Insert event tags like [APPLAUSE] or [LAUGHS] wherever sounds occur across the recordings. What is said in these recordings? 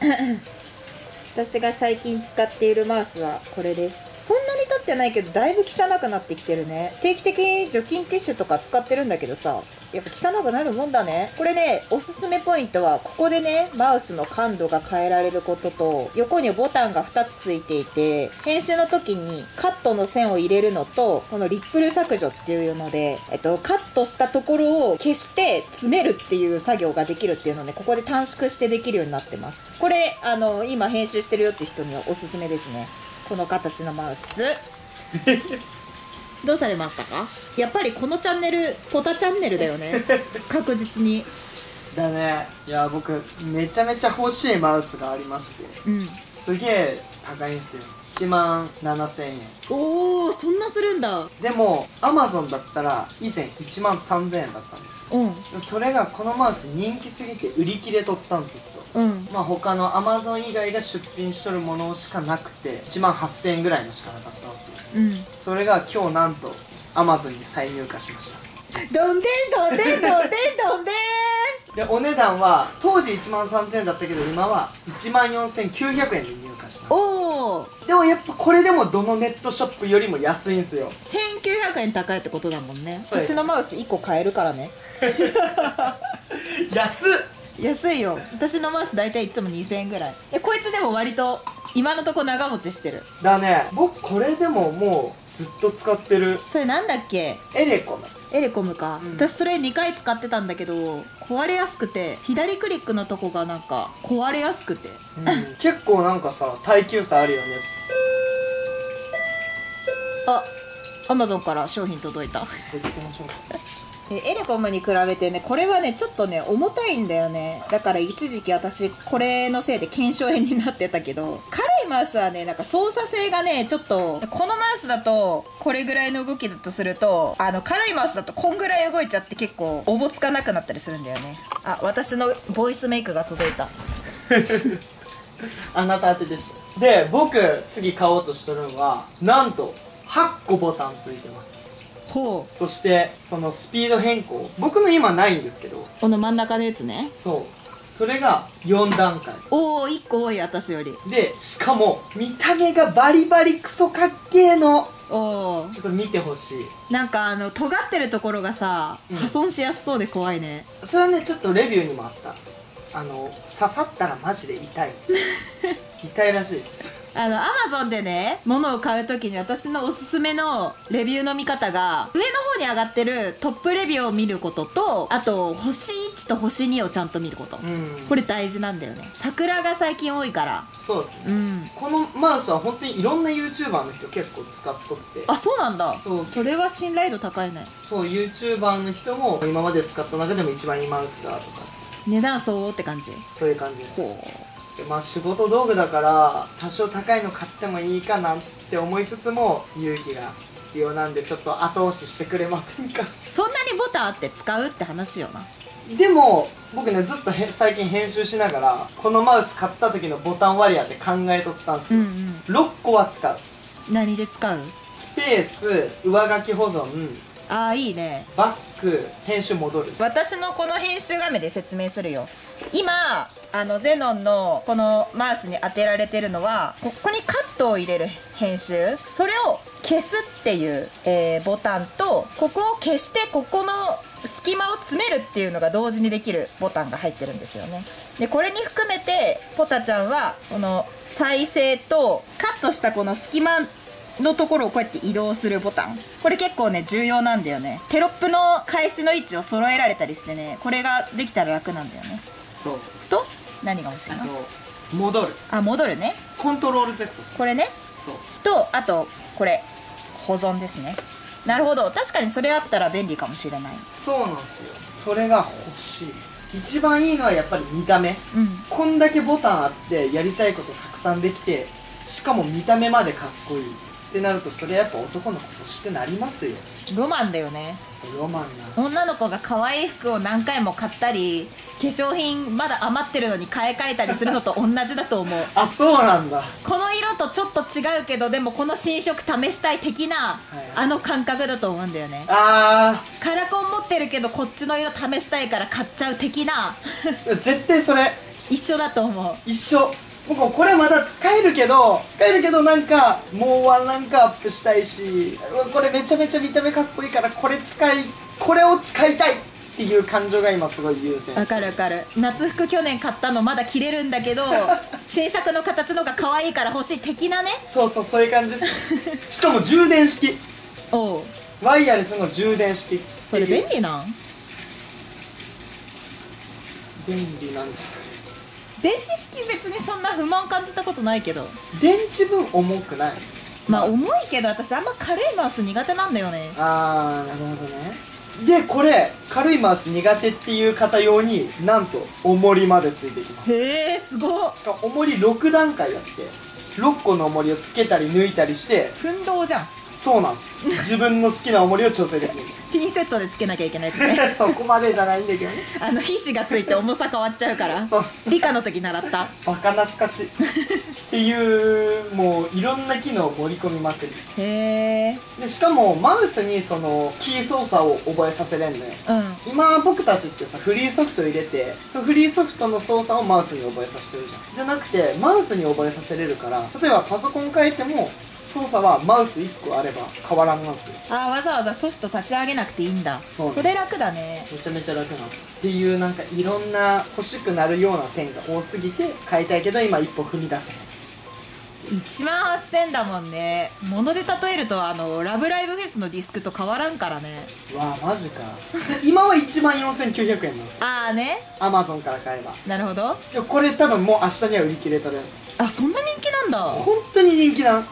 [LAUGHS] 私が最近使っているマウスはこれです。そんなに経ってないけどだいぶ汚くなってきてるね。定期的に除菌ティッシュとか使ってるんだけどさやっぱ汚くなるもんだね。これねおすすめポイントはここでねマウスの感度が変えられることと横にボタンが2つついていて編集の時にカットの線を入れるのとこのリップル削除っていうので、えっと、カットしたところを消して詰めるっていう作業ができるっていうのでここで短縮してできるようになってます。れあの今編集してるよって人にはおすすめですね。この形のマウス。[LAUGHS] どうされましたか？やっぱりこのチャンネルポタチャンネルだよね。[LAUGHS] 確実に。だね。いや僕めちゃめちゃ欲しいマウスがありまして。うん。すげえ高いんですよ。1万7000円。おおそんなするんだ。でもアマゾンだったら以前1万3000円だったんですうん。それがこのマウス人気すぎて売り切れとったんですようん。まあ他のアマゾン以外が出品しとるものしかなくて1万8000円ぐらいのしかなかったんですよ。うん。それが今日なんとアマゾンに再入荷しました。どんでんどんでんどんでんどんででお値段は当時1万3000円だったけど今は1万4900円で入荷した。んおおでもやっぱこれでもどのネットショップよりも安いんすよ。1900円高いってことだもんね。そうです。私のマウス1個買えるからね。[LAUGHS] 安っ安いよ。私のマウス大体いつも2000円ぐらい。えこいつでも割と今のとこ長持ちしてる。だね。僕これでももうずっと使ってる。それなんだっけ？エレコム。エレコムか、うん。私それ2回使ってたんだけど壊れやすくて左クリックのとこがなんか壊れやすくて。結構なんかさ耐久差あるよね。あアマゾンから商品届いたエレコムに比べてねこれはねちょっとね重たいんだよね。だから一時期私これのせいで腱鞘炎になってたけど軽いマウスはねなんか操作性がねちょっとこのマウスだとこれぐらいの動きだとするとあの軽いマウスだとこんぐらい動いちゃって結構おぼつかなくなったりするんだよね。あ私のボイスメイクが届いた。[LAUGHS] あなた当てでした。で僕次買おうとしとるのはなんと8個ボタンついてます。ほう。そしてそのスピード変更。僕の今ないんですけど。この真ん中のやつね。そう。それが4段階。おお1個多い私より。でしかも見た目がバリバリクソかっけーの。おおちょっと見てほしい。なんかあの尖ってるところがさうん。破損しやすそうで怖いね、それはねちょっとレビューにもあった。あの刺さったらマジで痛い。[LAUGHS] 痛いらしいですあのアマゾンでね物を買う時に私のおすすめのレビューの見方が上の方に上がってるトップレビューを見ることとあと星1と星2をちゃんと見ること、うん。これ大事なんだよね。桜が最近多いから。そうですね、うん。このマウスは本当にいろんな YouTuber の人結構使っとって。あそうなんだ。そう。それは信頼度高いね。そう YouTuber の人も今まで使った中でも一番いいマウスだとか。値段相応って感じ。そういう感じですまあ仕事道具だから多少高いの買ってもいいかなって思いつつも勇気が必要なんでちょっと後押ししてくれませんか？うそんなにボタンあって使うって話よな。でも僕ねずっとへ最近編集しながらこのマウス買った時のボタン割合って考えとったんですよ、うんうん。6個は使う。何で使う？スペース上書き保存。ああいいね。バック編集戻る。私のこの編集画面で説明するよ。今あのゼノンのこのマウスに当てられてるのはここにカットを入れる編集。それを消すっていう、えーボタンとここを消してここの隙間を詰めるっていうのが同時にできるボタンが入ってるんですよね。でこれに含めてポタちゃんはこの再生とカットしたこの隙間のところをこうやって移動するボタン。これ結構ね重要なんだよね。テロップの開始の位置を揃えられたりしてねこれができたら楽なんだよね。そう。と何が欲しいの？戻る。あ戻るね。コントロール Z これね？そう。とあとこれ。保存ですね。なるほど。確かにそれあったら便利かもしれない。そうなんですよ。それが欲しい。一番いいのはやっぱり見た目。うん。こんだけボタンあってやりたいことたくさんできてしかも見た目までかっこいいってなるとそれやっぱ男の子欲しくなりますよ。ロマンだよね女の子が可愛い服を何回も買ったり化粧品まだ余ってるのに買い替えたりするのと同じだと思う。[LAUGHS] あそうなんだ。この色とちょっと違うけどでもこの新色試したい的な、い。あの感覚だと思うんだよね。あカラコン持ってるけどこっちの色試したいから買っちゃう的な。ー絶対それ。[LAUGHS] 一緒だと思う。一緒僕もこれまだ使えるけど使えるけどなんかもうワンランクアップしたいしこれめちゃめちゃ見た目かっこいいからこれ使いこれを使いたいっていう感情が今すごい優先わかるわかる。夏服去年買ったのまだ着れるんだけど [LAUGHS] 新作の形のが可愛いから欲しい的なね。そうそうそういう感じです。しかも充電式。おう。ワイヤレスの充電式それ便利なん？便利なんです電池式別にそんな不満感じたことないけど。電池分重くない。まあ重いけど私あんま軽いマウス苦手なんだよね。あーなるほどね。でこれ軽いマウス苦手っていう方用になんと重りまでついてきます。へえすごっしかも重り6段階あって6個の重りをつけたり抜いたりして奮闘じゃんそうなんです。自分の好きな重りを調整できる。んですピンセットでつけなきゃいけないやつね。[LAUGHS] そこまでじゃないんだけどね。あの皮脂がついて重さ変わっちゃうから。そう。理科の時習った。バカ懐かしい。っていうもういろんな機能を盛り込みまくりへえでしかもマウスにそのキー操作を覚えさせれんのよ。うん。今僕たちってさフリーソフト入れてそのフリーソフトの操作をマウスに覚えさせてるじゃん。じゃなくてマウスに覚えさせれるから例えばパソコン変えても操作はマウス1個あれば変わらんなんですよあーわざわざソフト立ち上げなくていいんだ。それ楽だね。めちゃめちゃ楽なんです。っていうなんかいろんな欲しくなるような点が多すぎて買いたいけど今一歩踏み出せへん。1万8000だもんね。物で例えるとあのラブライブフェスのディスクと変わらんからね。うわあマジか。で今は1万4900円なんですああね。アマゾンから買えば。なるほど。でもこれ多分もう明日には売り切れとる。あそんな人気なんだ。本当に人気なんへ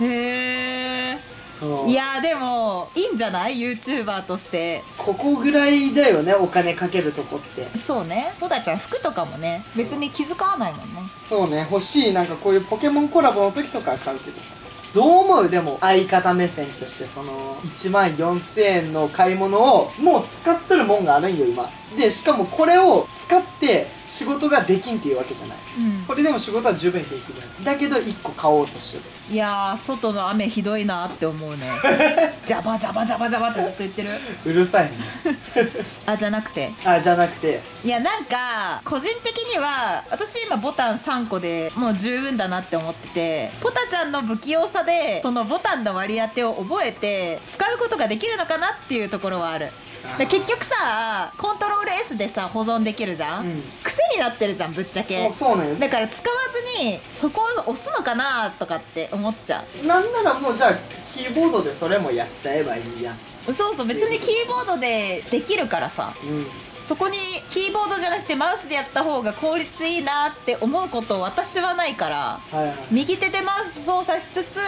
えそう。いやでもいいんじゃない？YouTuber として。ここぐらいだよねお金かけるとこって。そうね。ポタちゃん服とかもね別に気遣わないもんね。そうね。欲しいなんかこういうポケモンコラボの時とかは買うけどさ。どう思う？でも相方目線としてその1万4000円の買い物をもう使っとるもんがあるんよ今でしかもこれを使って仕事ができんっていうわけじゃない。これでも仕事は十分できる。だけど1個買おうとしてる。いやー外の雨ひどいなって思うね。[LAUGHS] ジャバジャバジャバジャバってずっと言ってる。うるさいね。[LAUGHS] あじゃなくて。あじゃなくて。いやなんか個人的には私今ボタン3個でもう十分だなって思っててポタちゃんの不器用さでそのボタンの割り当てを覚えて使うことができるのかなっていうところはあるで結局さコントロール S でさ保存できるじゃん、うん。癖になってるじゃんぶっちゃけ。そうそうなんよ。だから使わずにそこを押すのかなとかって思っちゃなんならもうじゃあキーボードでそれもやっちゃえばいいやん。うそうそう別にキーボードでできるからさ。うん。そこにキーボードじゃなくてマウスでやった方が効率いいなって思うこと私はないからはいはい。右手でマウス操作しつつ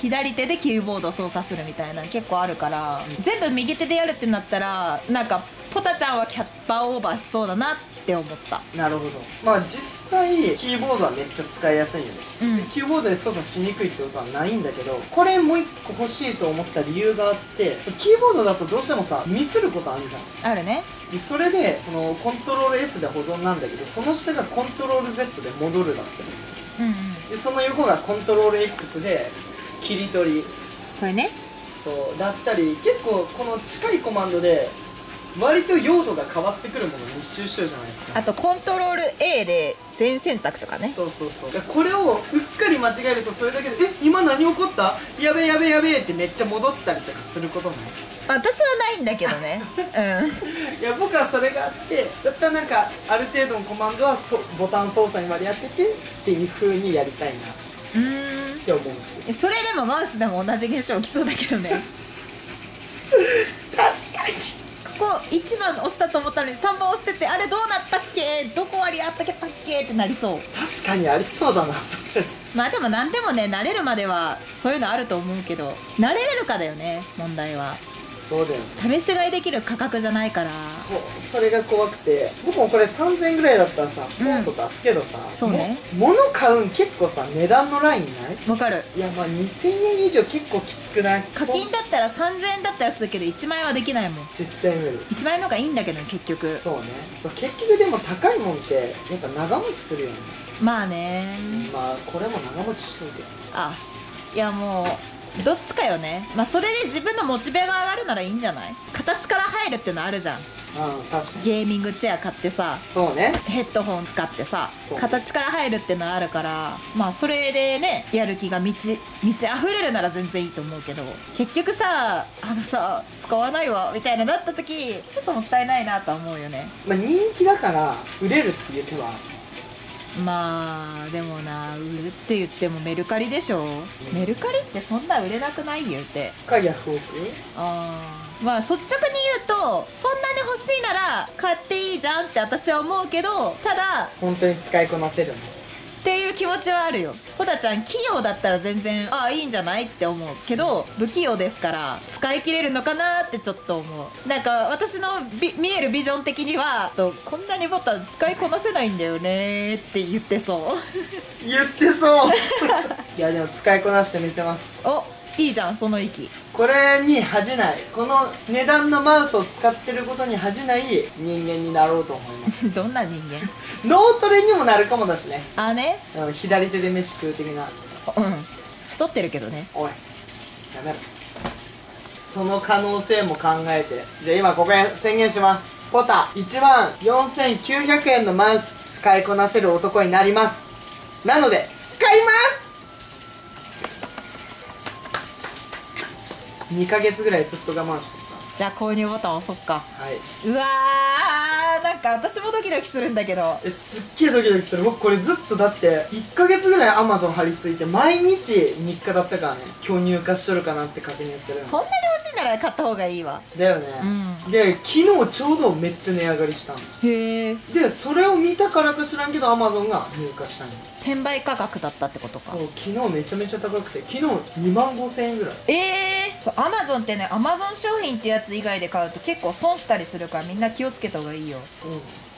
左手でキーボード操作するみたいなの結構あるから、全部右手でやるってなったらなんかポタちゃんはキャッパーオーバーしそうだなって思った。なるほど。まあ実際キーボードはめっちゃ使いやすいよね、うん。キーボードで操作しにくいってことはないんだけどこれもう一個欲しいと思った理由があってキーボードだとどうしてもさミスることあるじゃん。あるね。でそれでこのコントロール S で保存なんだけどその下がコントロール Z で戻るだったりするうんうん。でその横がコントロール X で切り取り。これね。そうだったり結構この近いコマンドで割と用途が変わってくるもの密集してるじゃないですか。あとコントロール A で全選択とかね。そうそうそう。これをうっかり間違えるとそれだけで「え今何起こった？やべえやべえやべえ」ってめっちゃ戻ったりとかすることない。私はないんだけどね。[LAUGHS] うん。いや僕はそれがあってだったらなんかある程度のコマンドはそボタン操作に割り当ててっていう風にやりたいな。って思うんですよ。えそれでもマウスでも同じ現象起きそうだけどね。[LAUGHS] 確か1番押したと思ったのに3番押しててあれどうなったっけ？どこ割りあったっけってなりそう。確かにありそうだなそれ。まあでも何でもね慣れるまではそういうのあると思うけど慣れれるかだよね問題はそうだよね。試し買いできる価格じゃないから。そう。それが怖くて。僕もこれ3000円ぐらいだったらさうん。ポンと出すけどさ、そうね。も物買うん結構さ値段のラインない？わかる。いやまあ2000円以上結構きつくない？課金だったら3000円だったらするけど1万円はできないもん。絶対無理。1万円の方がいいんだけど結局。そうね。そう結局でも高いもんってやっぱ長持ちするよね。まあね。まあこれも長持ちしといて。あいやもうどっちかよね。まあそれで自分のモチベが上がるならいいんじゃない？形から入るってのあるじゃん。はいうん確かに。ゲーミングチェア買ってさそうね。ヘッドホン使ってさそう。形から入るってのはあるからまあそれでねやる気が満ち満ち溢れるなら全然いいと思うけど結局さあのさ使わないわみたいななった時ちょっともったいないなとは思うよね。まあ人気だから売れるっていう手はまあでもな売るって言ってもメルカリでしょ、メルカリってそんな売れなくない言うて。かヤフオク？あー。まあ率直に言うとそんなに欲しいなら買っていいじゃんって私は思うけどただ本当に使いこなせるの？っていう気持ちはあるよ。ほたちゃん器用だったら全然ああいいんじゃないって思うけど不器用ですから使い切れるのかなってちょっと思う。なんか私のビ見えるビジョン的にはとこんなにボタン使いこなせないんだよねって言ってそう。言ってそう。[LAUGHS] いやでも使いこなしてみせます。おいいじゃんその息これに恥じない。この値段のマウスを使ってることに恥じない人間になろうと思います。[LAUGHS] どんな人間？脳トレにもなるかもだしね。あね。うん左手で飯食う的な。うん。太ってるけどね。おいやめろ。その可能性も考えて。じゃあ今ここへ宣言します。ポタ1万4900円のマウス使いこなせる男になります。なので買います2ヶ月ぐらいずっと我慢してじゃあ購入ボタン押そっか。たはい。うわーなんか私もドキドキするんだけど。えすっげえドキドキする。僕これずっとだって1ヶ月ぐらい Amazon 張り付いて毎日日課だったからね。今日入荷しとるかなって確認するそんなに欲しいなら買った方がいいわ。だよね、うで昨日ちょうどめっちゃ値上がりしたの。へえでそれを見たからか知らんけど Amazon が入荷したんよ転売価格だったってことか。そう昨日めちゃめちゃ高くて昨日2万5千円ぐらい。ええー、そうアマゾンってねアマゾン商品ってやつ以外で買うと結構損したりするからみんな気をつけた方がいいよ。そう。なんです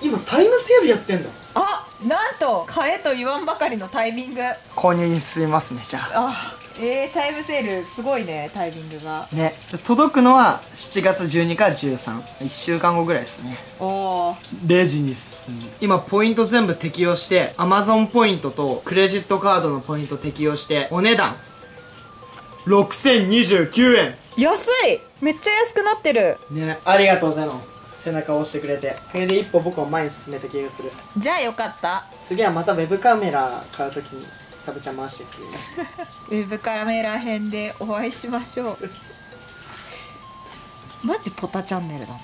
今タイムセールやってんだ。あなんと買えと言わんばかりのタイミング。購入に進みますねじゃあ。あえー、タイムセールすごいねタイミングが。ね届くのは7月12から131週間後ぐらいですね。おお0時に進む。今ポイント全部適用して Amazon ポイントとクレジットカードのポイント適用してお値段6029円。安い！めっちゃ安くなってる。ねありがとうゼノン。背中を押してくれて。これで一歩僕を前に進めた気がする。じゃあよかった。次はまたウェブカメラ買うときにサブちゃん回してくれるね。ウェブカメラ編でお会いしましょう。マジポタチャンネルだな。